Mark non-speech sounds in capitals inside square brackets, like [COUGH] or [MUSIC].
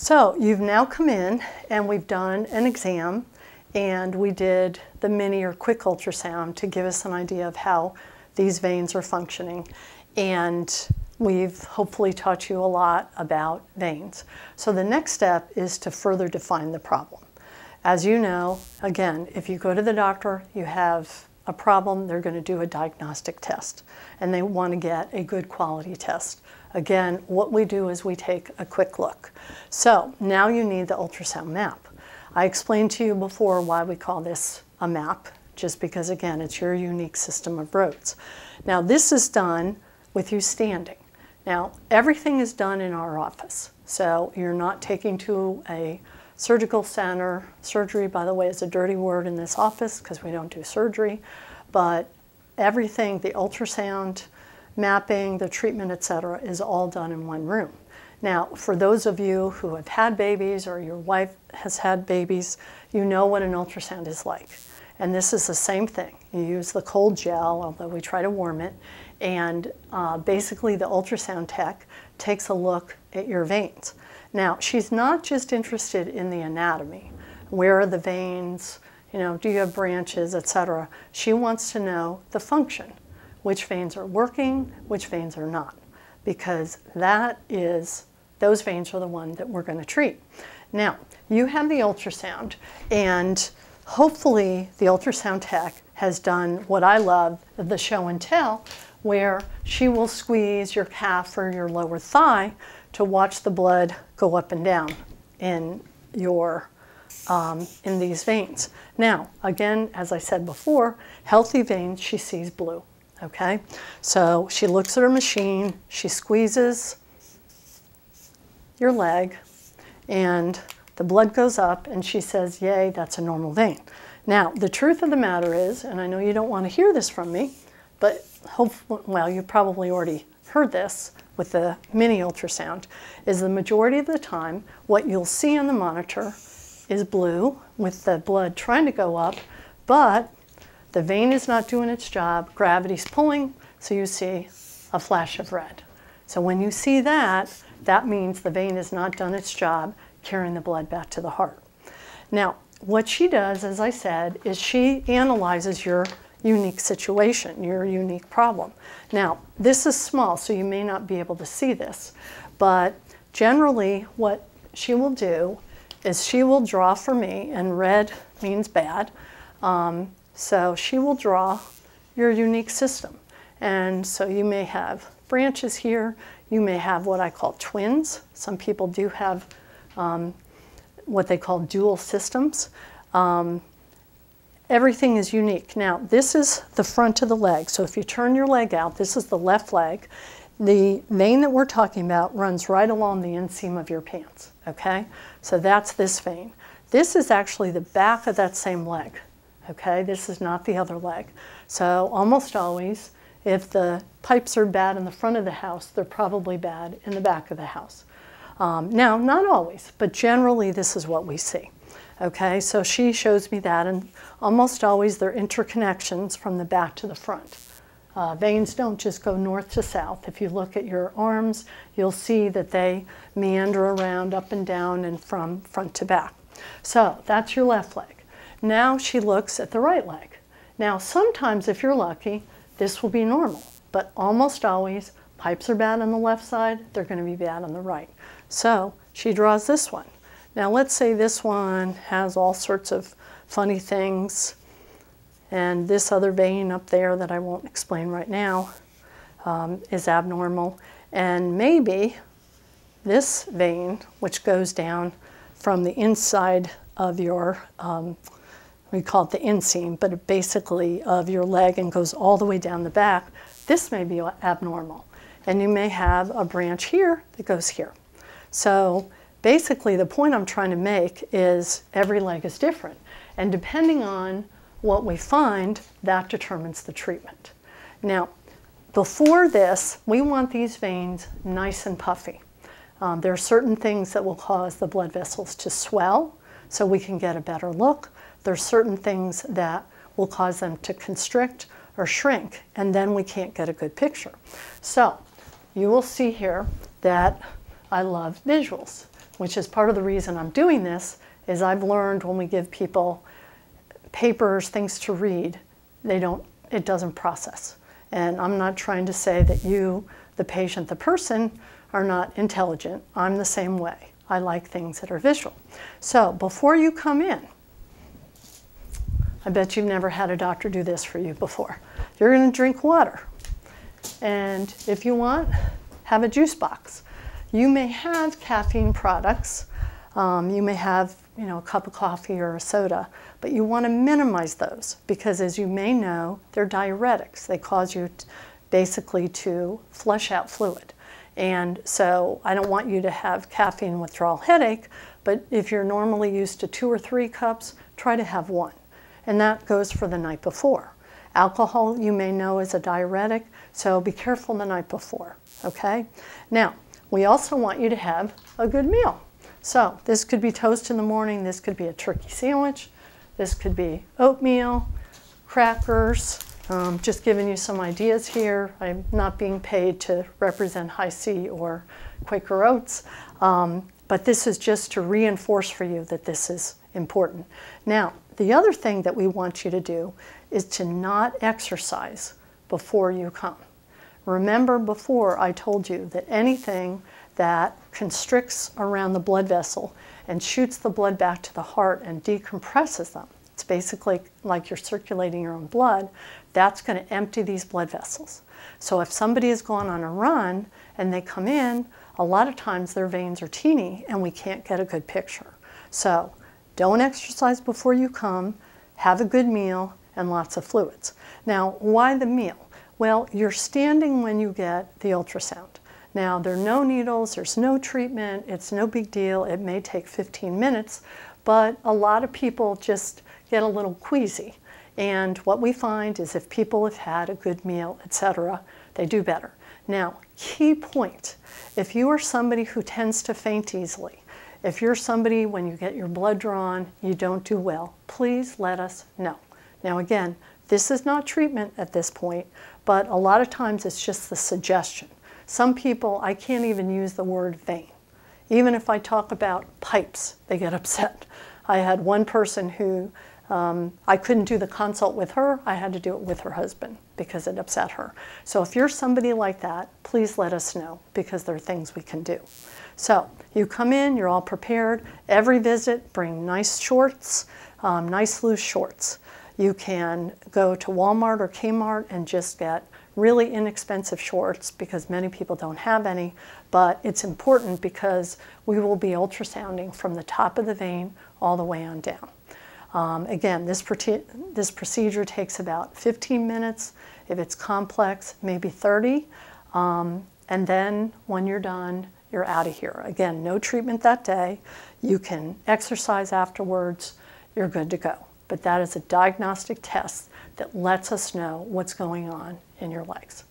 So you've now come in and we've done an exam and we did the mini or quick ultrasound to give us an idea of how these veins are functioning. And we've hopefully taught you a lot about veins. So the next step is to further define the problem. As you know, again, if you go to the doctor, you have a problem, they're going to do a diagnostic test and they want to get a good quality test. Again, what we do is we take a quick look. So now you need the ultrasound map. I explained to you before why we call this a map, just because again, it's your unique system of roads. Now this is done with you standing. Now everything is done in our office. So you're not taking to a surgical center. Surgery, by the way, is a dirty word in this office because we don't do surgery. But everything, the ultrasound, mapping, the treatment, et cetera, is all done in one room. Now, for those of you who have had babies or your wife has had babies, you know what an ultrasound is like. And this is the same thing. You use the cold gel, although we try to warm it, and uh, basically the ultrasound tech takes a look at your veins. Now, she's not just interested in the anatomy. Where are the veins? You know, do you have branches, etc. She wants to know the function, which veins are working, which veins are not, because that is those veins are the ones that we're going to treat. Now, you have the ultrasound, and hopefully the ultrasound tech has done what I love, the show and tell, where she will squeeze your calf or your lower thigh to watch the blood go up and down in your um, in these veins. Now, again, as I said before, healthy veins, she sees blue. Okay, so she looks at her machine, she squeezes your leg, and the blood goes up, and she says, Yay, that's a normal vein. Now, the truth of the matter is, and I know you don't want to hear this from me, but hopefully, well, you probably already heard this with the mini ultrasound, is the majority of the time what you'll see on the monitor is blue with the blood trying to go up, but the vein is not doing its job, gravity's pulling, so you see a flash of red. So when you see that, that means the vein has not done its job carrying the blood back to the heart. Now, what she does, as I said, is she analyzes your unique situation, your unique problem. Now, this is small, so you may not be able to see this, but generally what she will do is she will draw for me, and red means bad, um, so she will draw your unique system. And so you may have branches here, you may have what I call twins. Some people do have um, what they call dual systems. Um, everything is unique. Now, this is the front of the leg. So if you turn your leg out, this is the left leg. The vein that we're talking about runs right along the inseam of your pants, okay? So that's this vein. This is actually the back of that same leg, okay? This is not the other leg. So almost always, if the pipes are bad in the front of the house, they're probably bad in the back of the house. Um, now, not always, but generally this is what we see. Okay, so she shows me that, and almost always they're interconnections from the back to the front. Uh, veins don't just go north to south. If you look at your arms, you'll see that they meander around up and down and from front to back. So that's your left leg. Now she looks at the right leg. Now sometimes if you're lucky, this will be normal, but almost always pipes are bad on the left side, they're going to be bad on the right. So she draws this one. Now let's say this one has all sorts of funny things and this other vein up there that I won't explain right now um, is abnormal. And maybe this vein, which goes down from the inside of your, um, we call it the inseam, but it basically of your leg and goes all the way down the back, this may be abnormal. And you may have a branch here that goes here. So basically the point I'm trying to make is every leg is different. And depending on what we find, that determines the treatment. Now, before this, we want these veins nice and puffy. Um, there are certain things that will cause the blood vessels to swell so we can get a better look. There are certain things that will cause them to constrict or shrink, and then we can't get a good picture. So you will see here that I love visuals. which is part of the reason I'm doing this, is I've learned when we give people papers, things to read, they don't, it doesn't process. And I'm not trying to say that you, the patient, the person, are not intelligent. I'm the same way. I like things that are visual. So before you come in, I bet you've never had a doctor do this for you before. You're going to drink water. And if you want, have a juice box. You may have caffeine products. Um, you may have you know, a cup of coffee or a soda, but you want to minimize those because as you may know, they're diuretics. They cause you basically to flush out fluid. And so I don't want you to have caffeine withdrawal headache, but if you're normally used to two or three cups, try to have one. And that goes for the night before. Alcohol, you may know, is a diuretic, so be careful the night before, okay? Now, we also want you to have a good meal. So this could be toast in the morning, this could be a turkey sandwich, this could be oatmeal, crackers, um, just giving you some ideas here. I'm not being paid to represent Hi-C or Quaker Oats, um, but this is just to reinforce for you that this is important. Now, the other thing that we want you to do is to not exercise before you come. Remember before I told you that anything that constricts around the blood vessel and shoots the blood back to the heart and decompresses them, it's basically like you're circulating your own blood, that's going to empty these blood vessels. So if somebody has gone on a run and they come in, a lot of times their veins are teeny and we can't get a good picture. So don't exercise before you come, have a good meal and lots of fluids. Now, why the meal? Well, you're standing when you get the ultrasound. Now, there are no needles, there's no treatment, it's no big deal. It may take 15 minutes, but a lot of people just get a little queasy. And what we find is if people have had a good meal, etc., they do better. Now, key point, if you are somebody who tends to faint easily, if you're somebody when you get your blood drawn, you don't do well, please let us know. Now again, this is not treatment at this point, but a lot of times it's just the suggestion. Some people, I can't even use the word vein. Even if I talk about pipes, they get [LAUGHS] upset. I had one person who um, I couldn't do the consult with her. I had to do it with her husband because it upset her. So if you're somebody like that, please let us know because there are things we can do. So you come in, you're all prepared. Every visit, bring nice shorts, um, nice loose shorts. You can go to Walmart or Kmart and just get really inexpensive shorts because many people don't have any, but it's important because we will be ultrasounding from the top of the vein all the way on down. Um, again, this, this procedure takes about 15 minutes. If it's complex, maybe 30. Um, and then when you're done, you're out of here. Again, no treatment that day. You can exercise afterwards. You're good to go. But that is a diagnostic test that lets us know what's going on in your legs.